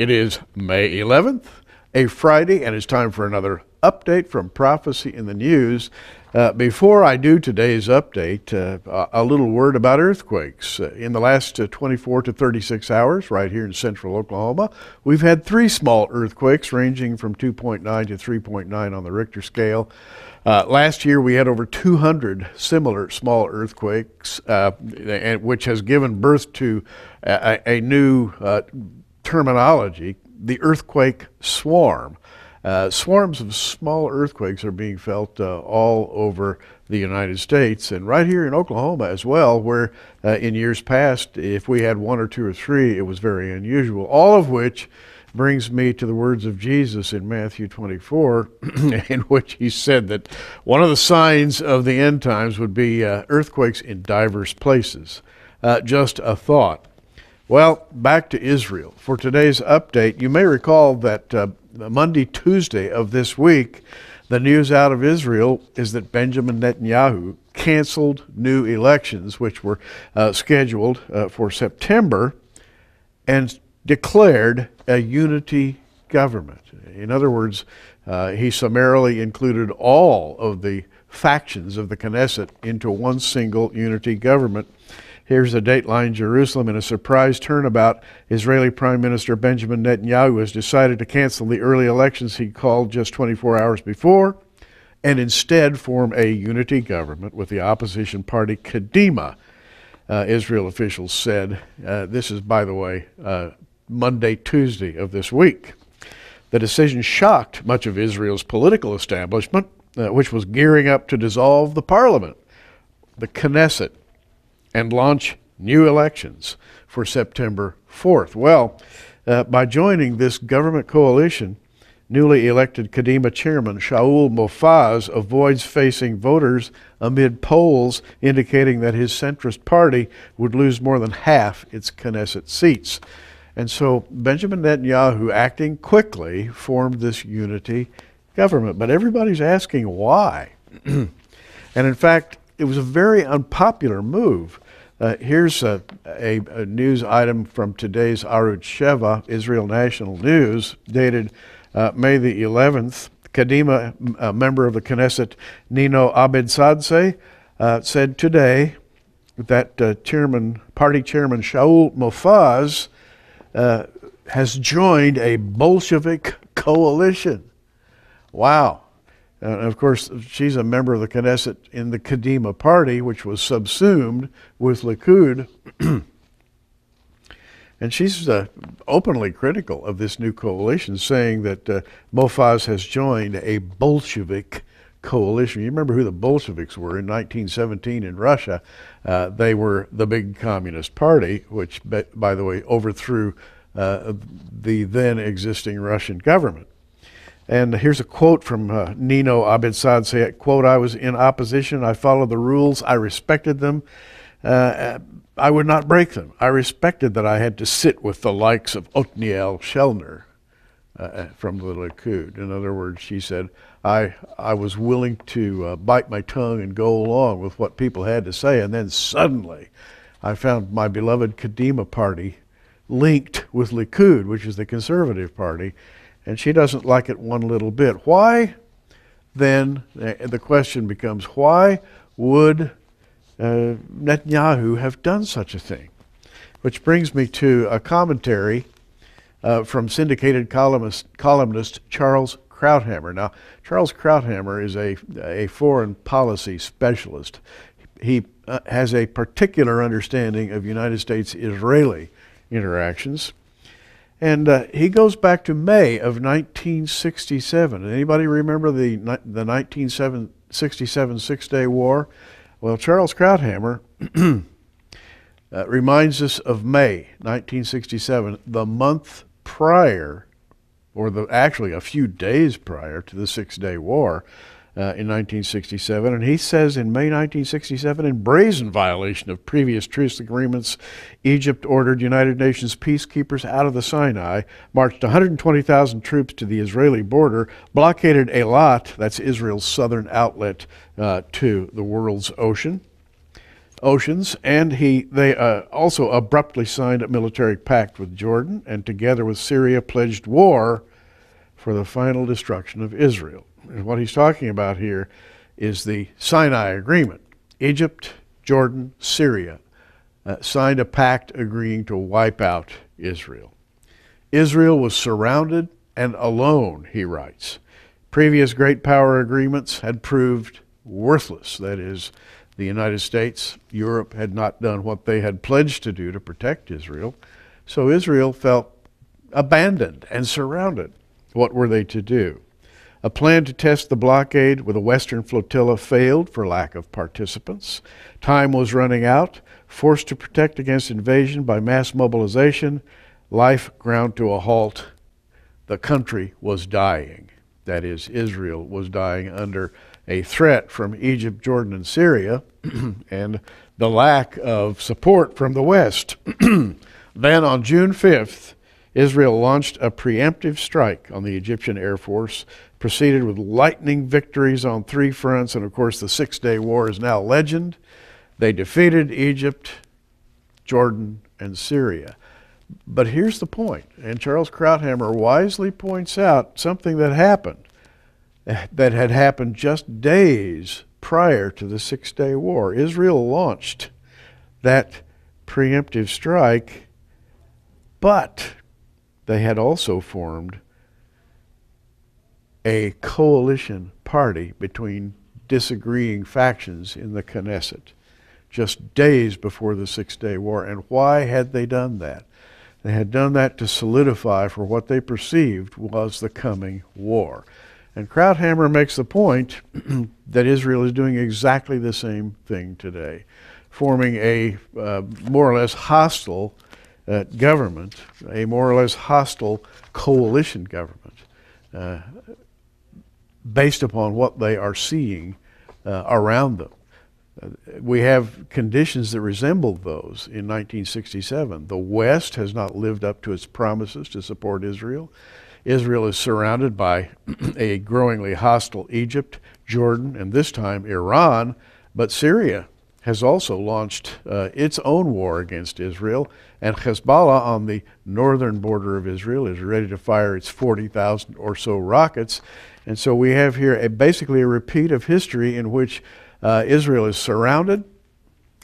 It is May 11th, a Friday, and it's time for another update from Prophecy in the News. Uh, before I do today's update, uh, a little word about earthquakes. Uh, in the last uh, 24 to 36 hours, right here in central Oklahoma, we've had three small earthquakes ranging from 2.9 to 3.9 on the Richter scale. Uh, last year, we had over 200 similar small earthquakes, uh, which has given birth to a, a new terminology the earthquake swarm. Uh, swarms of small earthquakes are being felt uh, all over the United States and right here in Oklahoma as well, where uh, in years past, if we had one or two or three, it was very unusual. All of which brings me to the words of Jesus in Matthew 24, in which he said that one of the signs of the end times would be uh, earthquakes in diverse places. Uh, just a thought. Well, back to Israel. For today's update, you may recall that uh, Monday, Tuesday of this week, the news out of Israel is that Benjamin Netanyahu canceled new elections, which were uh, scheduled uh, for September, and declared a unity government. In other words, uh, he summarily included all of the factions of the Knesset into one single unity government Here's a Dateline Jerusalem in a surprise turnabout. Israeli Prime Minister Benjamin Netanyahu has decided to cancel the early elections he called just 24 hours before and instead form a unity government with the opposition party Kadima. Uh, Israel officials said. Uh, this is, by the way, uh, Monday, Tuesday of this week. The decision shocked much of Israel's political establishment, uh, which was gearing up to dissolve the parliament. The Knesset and launch new elections for September 4th. Well, uh, by joining this government coalition, newly elected Kadima chairman Shaul Mofaz avoids facing voters amid polls indicating that his centrist party would lose more than half its Knesset seats. And so Benjamin Netanyahu, acting quickly, formed this unity government. But everybody's asking why. and in fact, it was a very unpopular move. Uh, here's a, a, a, news item from today's Arutz Sheva, Israel National News, dated uh, May the 11th. Kadima, a member of the Knesset, Nino Abesadze, uh, said today that uh, chairman, party chairman Shaul Mofaz uh, has joined a Bolshevik coalition. Wow. And of course, she's a member of the Knesset in the Kadima party, which was subsumed with Likud. and she's uh, openly critical of this new coalition, saying that uh, Mofaz has joined a Bolshevik coalition. You remember who the Bolsheviks were in 1917 in Russia? Uh, they were the big communist party, which, by the way, overthrew uh, the then existing Russian government. And here's a quote from uh, Nino Abesadze. Say, quote, I was in opposition. I followed the rules. I respected them. Uh, I would not break them. I respected that I had to sit with the likes of Otniel Schneller uh, uh, from the Likud. In other words, she said, I, I was willing to uh, bite my tongue and go along with what people had to say. And then suddenly I found my beloved Kadima party linked with Likud, which is the conservative party and she doesn't like it one little bit. Why? Then the question becomes why would uh, Netanyahu have done such a thing? Which brings me to a commentary uh, from syndicated columnist, columnist Charles Krauthammer. Now, Charles Krauthammer is a, a foreign policy specialist. He uh, has a particular understanding of United States Israeli interactions. And uh, he goes back to May of 1967. Anybody remember the, the 1967 Six Day War? Well, Charles Krauthammer uh, reminds us of May 1967, the month prior, or the, actually a few days prior to the Six Day War uh, in 1967. And he says in May 1967, in brazen violation of previous truce agreements, Egypt ordered United Nations peacekeepers out of the Sinai, marched 120,000 troops to the Israeli border, blockaded Eilat, that's Israel's southern outlet uh, to the world's ocean. oceans, and he they uh, also abruptly signed a military pact with Jordan, and together with Syria pledged war for the final destruction of Israel. What he's talking about here is the Sinai Agreement. Egypt, Jordan, Syria uh, signed a pact agreeing to wipe out Israel. Israel was surrounded and alone, he writes. Previous great power agreements had proved worthless. That is, the United States, Europe had not done what they had pledged to do to protect Israel. So Israel felt abandoned and surrounded. What were they to do? A plan to test the blockade with a Western flotilla failed for lack of participants. Time was running out. Forced to protect against invasion by mass mobilization, life ground to a halt. The country was dying. That is, Israel was dying under a threat from Egypt, Jordan, and Syria, and the lack of support from the West. then on June 5th, Israel launched a preemptive strike on the Egyptian Air Force, proceeded with lightning victories on three fronts, and of course, the Six Day War is now legend. They defeated Egypt, Jordan, and Syria. But here's the point, and Charles Krauthammer wisely points out something that happened that had happened just days prior to the Six Day War. Israel launched that preemptive strike, but they had also formed a coalition party between disagreeing factions in the Knesset just days before the Six Day War. And why had they done that? They had done that to solidify for what they perceived was the coming war. And Krauthammer makes the point that Israel is doing exactly the same thing today, forming a uh, more or less hostile uh, government, a more or less hostile coalition government, uh, based upon what they are seeing uh, around them. Uh, we have conditions that resemble those in 1967. The West has not lived up to its promises to support Israel. Israel is surrounded by a growingly hostile Egypt, Jordan, and this time Iran, but Syria has also launched uh, its own war against Israel, and Hezbollah on the northern border of Israel is ready to fire its 40,000 or so rockets. And so we have here a, basically a repeat of history in which uh, Israel is surrounded.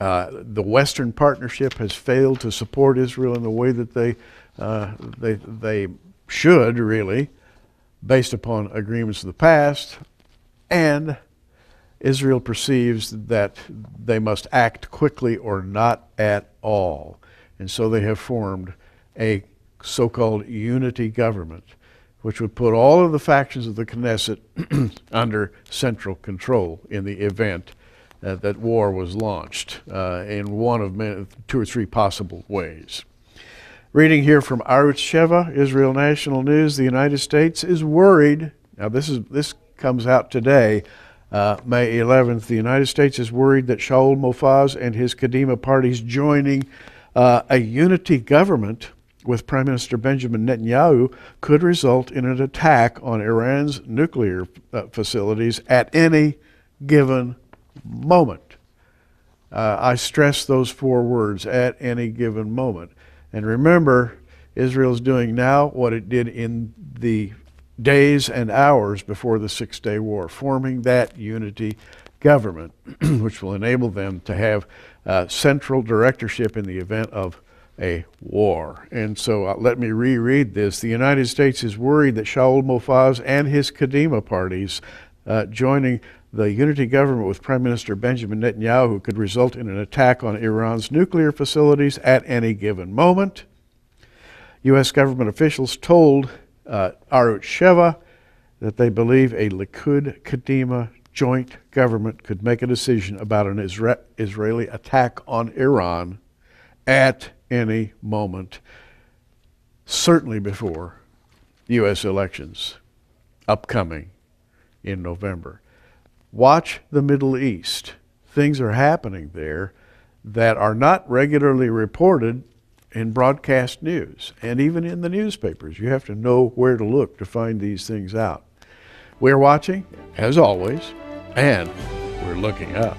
Uh, the Western Partnership has failed to support Israel in the way that they, uh, they, they should, really, based upon agreements of the past. And Israel perceives that they must act quickly or not at all. And so they have formed a so called unity government, which would put all of the factions of the Knesset under central control in the event uh, that war was launched uh, in one of many, two or three possible ways. Reading here from Arutz Sheva, Israel National News, the United States is worried. Now, this, is, this comes out today uh, May 11th, the United States is worried that Shaul Mofaz and his Kadima parties joining uh, a unity government with Prime Minister Benjamin Netanyahu could result in an attack on Iran's nuclear uh, facilities at any given moment. Uh, I stress those four words at any given moment. And remember, Israel is doing now what it did in the days and hours before the Six Day War, forming that unity government, which will enable them to have uh, central directorship in the event of a war. And so uh, let me reread this. The United States is worried that Shaul Mofaz and his Kadima parties uh, joining the unity government with Prime Minister Benjamin Netanyahu could result in an attack on Iran's nuclear facilities at any given moment. U.S. government officials told uh, Arutz Sheva that they believe a Likud Kadima joint government could make a decision about an Isra- Israeli attack on Iran at any moment, certainly before U.S. elections upcoming in November. Watch the Middle East. Things are happening there that are not regularly reported in broadcast news and even in the newspapers. You have to know where to look to find these things out. We're watching, as always, and we're looking up.